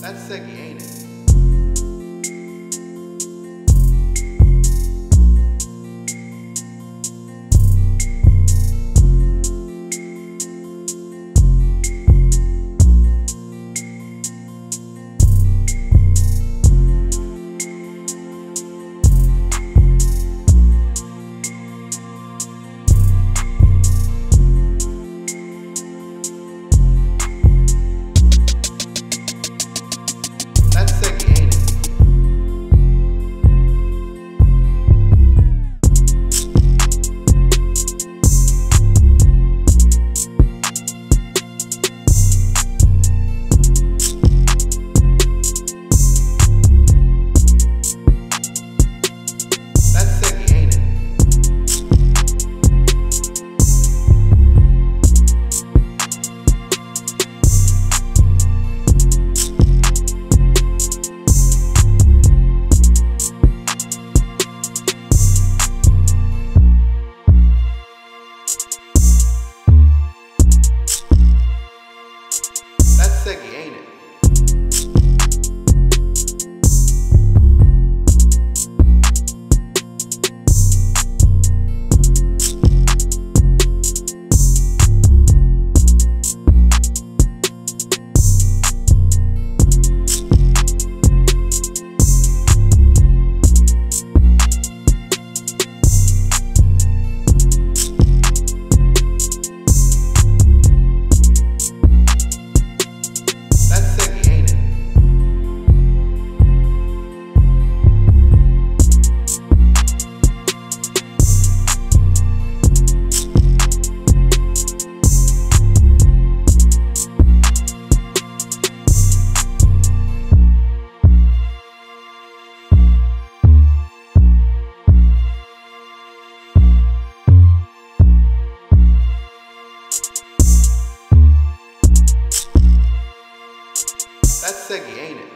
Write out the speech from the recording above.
That's Segi, ain't it? Segi, ain't it? That's ain't it?